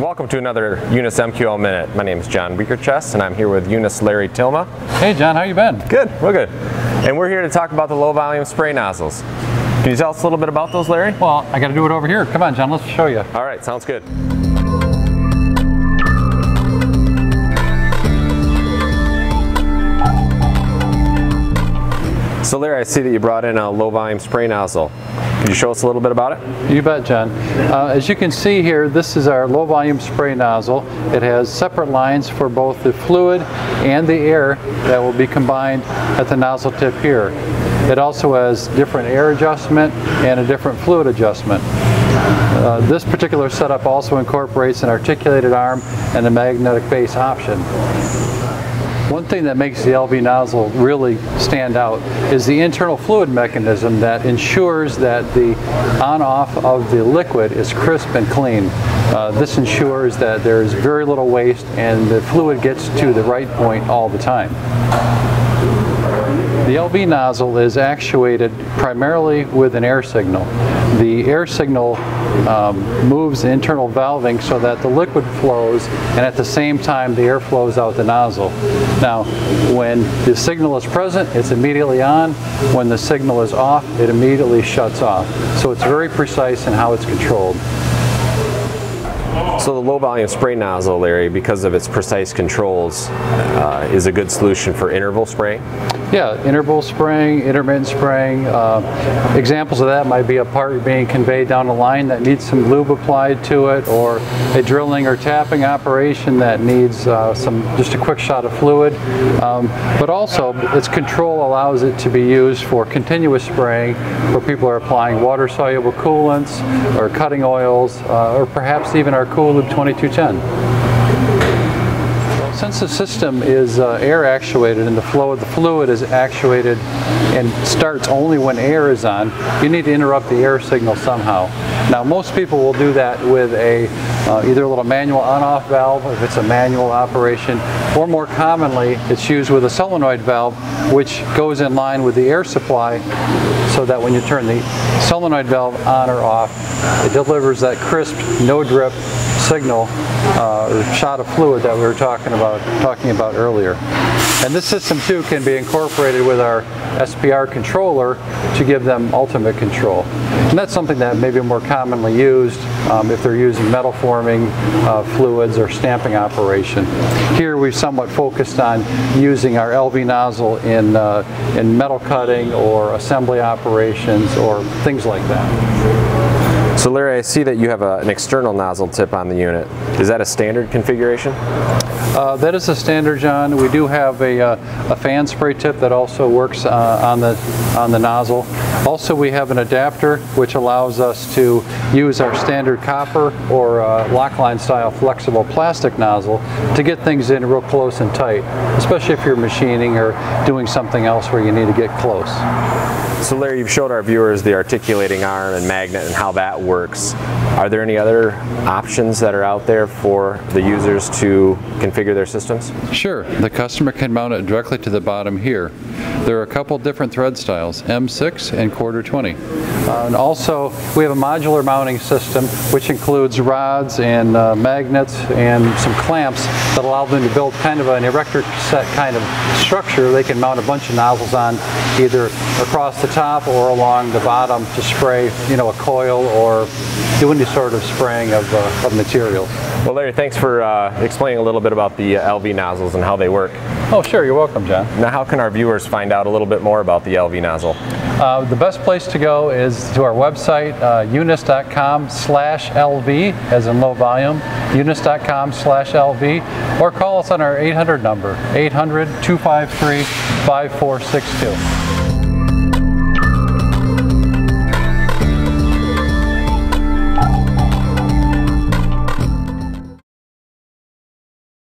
Welcome to another Unist MQL Minute. My name is John Weakerchest and I'm here with Unist Larry Tilma. Hey John, how you been? Good, real good. And we're here to talk about the low volume spray nozzles. Can you tell us a little bit about those, Larry? Well, I got to do it over here. Come on John, let's show you. All right, sounds good. So Larry, I see that you brought in a low volume spray nozzle. Could you show us a little bit about it? You bet, John. Uh, as you can see here, this is our low volume spray nozzle. It has separate lines for both the fluid and the air that will be combined at the nozzle tip here. It also has different air adjustment and a different fluid adjustment. Uh, this particular setup also incorporates an articulated arm and a magnetic base option. One thing that makes the LV nozzle really stand out is the internal fluid mechanism that ensures that the on-off of the liquid is crisp and clean. Uh, this ensures that there is very little waste and the fluid gets to the right point all the time. The LV nozzle is actuated primarily with an air signal. The air signal um, moves the internal valving so that the liquid flows and at the same time the air flows out the nozzle. Now when the signal is present it's immediately on, when the signal is off it immediately shuts off. So it's very precise in how it's controlled. So the low volume spray nozzle, Larry, because of its precise controls, uh, is a good solution for interval spraying? Yeah, interval spraying, intermittent spraying. Uh, examples of that might be a part being conveyed down a line that needs some lube applied to it, or a drilling or tapping operation that needs uh, some just a quick shot of fluid. Um, but also, its control allows it to be used for continuous spraying, where people are applying water-soluble coolants, or cutting oils, uh, or perhaps even our Coolube 2210. Since the system is uh, air actuated and the flow of the fluid is actuated and starts only when air is on, you need to interrupt the air signal somehow. Now most people will do that with a uh, either a little manual on-off valve if it's a manual operation, or more commonly it's used with a solenoid valve which goes in line with the air supply so that when you turn the solenoid valve on or off, it delivers that crisp, no drip signal uh, or shot of fluid that we were talking about talking about earlier. And this system too can be incorporated with our SPR controller to give them ultimate control. And that's something that may be more commonly used um, if they're using metal forming uh, fluids or stamping operation. Here we've somewhat focused on using our LV nozzle in, uh, in metal cutting or assembly operations or things like that. So Larry, I see that you have a, an external nozzle tip on the unit. Is that a standard configuration? Uh, that is a standard, John. We do have a, uh, a fan spray tip that also works uh, on the on the nozzle. Also, we have an adapter which allows us to use our standard copper or uh, Loc-Line style flexible plastic nozzle to get things in real close and tight, especially if you're machining or doing something else where you need to get close. So Larry, you've showed our viewers the articulating arm and magnet and how that works. Are there any other options that are out there for the users to configure their systems? Sure. The customer can mount it directly to the bottom here. There are a couple different thread styles, M6 and quarter 20. Uh, and also, we have a modular mounting system which includes rods and uh, magnets and some clamps that allow them to build kind of an erector set kind of structure. They can mount a bunch of nozzles on either across the top or along the bottom to spray, you know, a coil or do any sort of spraying of, uh, of material. Well, Larry, thanks for uh, explaining a little bit about the uh, LV nozzles and how they work. Oh, sure. You're welcome, John. Now, how can our viewers find out a little bit more about the LV nozzle? Uh, the best place to go is to our website, uh, unist.com slash LV, as in low volume, unist.com slash LV, or call us on our 800 number, 800 253 5462.